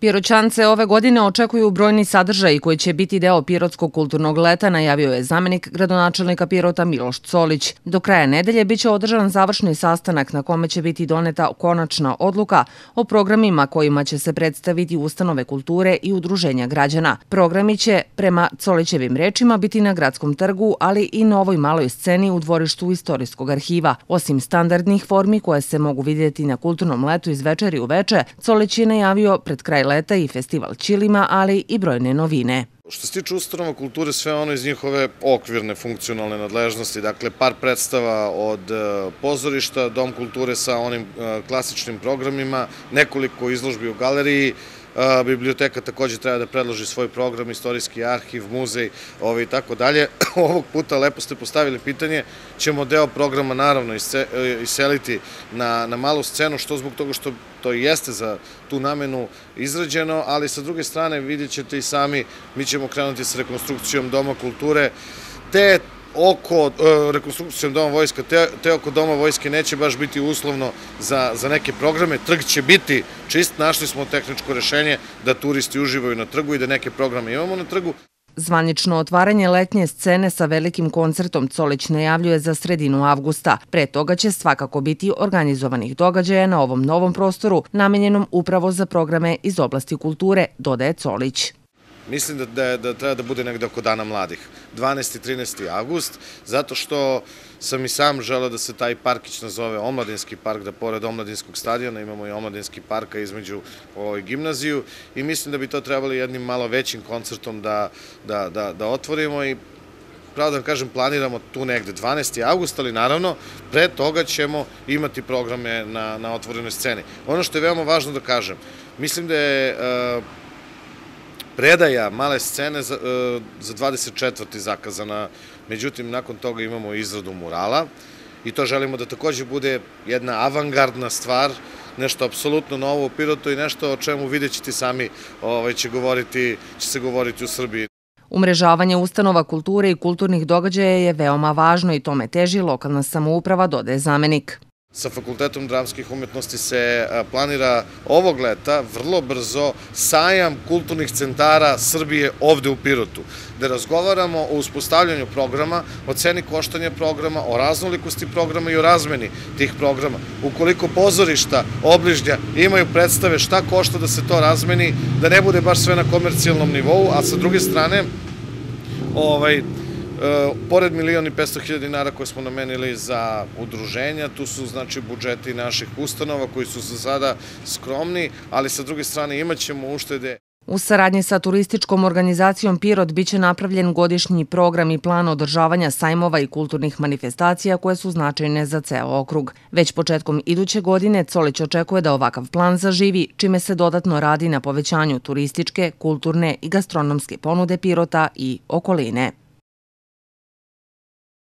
Piroćance ove godine očekuju brojni sadržaj koji će biti deo Pirotskog kulturnog leta, najavio je zamenik gradonačelnika Pirota Miloš Colić. Do kraja nedelje biće održan završni sastanak na kome će biti doneta konačna odluka o programima kojima će se predstaviti ustanove kulture i udruženja građana. Programi će, prema Colićevim rečima, biti na gradskom trgu, ali i na ovoj maloj sceni u dvorištu Istorijskog arhiva. Osim standardnih formi koje se mogu vidjeti na kulturnom letu iz večeri u veče, Colić je najavio pred kraj leta i festival Čilima, ali i brojne novine. Što se tiče ustanova kulture, sve ono iz njihove okvirne funkcionalne nadležnosti, dakle par predstava od e, pozorišta, dom kulture sa onim e, klasičnim programima, nekoliko izložbi u galeriji, Biblioteka takođe treba da predloži svoj program, istorijski arhiv, muzej ovaj, i tako dalje. Ovog puta lepo ste postavili pitanje, ćemo deo programa naravno iseliti na, na malu scenu, što zbog toga što to jeste za tu namenu izrađeno, ali sa druge strane vidjet ćete i sami, mi ćemo krenuti sa rekonstrukcijom Doma kulture, te oko e, rekonstrukcijom Doma vojska, te, oko Doma vojske neće baš biti uslovno za, za neke programe. Trg će biti čist, našli smo tehničko rešenje da turisti uživaju na trgu i da neke programe imamo na trgu. Zvanično otvaranje letnje scene sa velikim koncertom Colić najavljuje za sredinu avgusta. Pre toga će svakako biti organizovanih događaja na ovom novom prostoru, namenjenom upravo za programe iz oblasti kulture, dodaje Colić. Mislim da, da, da treba da bude negde oko dana mladih, 12. i 13. avgust, zato što sam i sam želeo da se taj parkić nazove Omladinski park, da pored Omladinskog stadiona imamo i Omladinski parka između ovoj gimnaziju i mislim da bi to trebalo jednim malo većim koncertom da, da, da, da otvorimo i pravo da vam kažem, planiramo tu negde 12. avgust, ali naravno, pre toga ćemo imati programe na, na otvorenoj sceni. Ono što je veoma važno da kažem, mislim da je predaja male scene za, e, za 24. zakazana, međutim, nakon toga imamo izradu murala i to želimo da takođe bude jedna avangardna stvar, nešto apsolutno novo u Pirotu i nešto o čemu vidjet ćete sami ovaj, će, govoriti, će se govoriti u Srbiji. Umrežavanje ustanova kulture i kulturnih događaja je veoma važno i tome teži lokalna samouprava, dodaje zamenik. Sa Fakultetom dramskih umetnosti se planira ovog leta vrlo brzo sajam kulturnih centara Srbije ovde u Pirotu, gde razgovaramo o uspostavljanju programa, o ceni koštanja programa, o raznolikosti programa i o razmeni tih programa. Ukoliko pozorišta obližnja imaju predstave šta košta da se to razmeni, da ne bude baš sve na komercijalnom nivou, a sa druge strane, ovaj, E, pored milioni 500 hiljada dinara koje smo namenili za udruženja, tu su znači budžeti naših ustanova koji su za sada skromni, ali sa druge strane imaćemo uštede. U saradnji sa turističkom organizacijom Pirot biće napravljen godišnji program i plan održavanja sajmova i kulturnih manifestacija koje su značajne za ceo okrug. Već početkom iduće godine Colić očekuje da ovakav plan zaživi, čime se dodatno radi na povećanju turističke, kulturne i gastronomske ponude Pirota i okoline.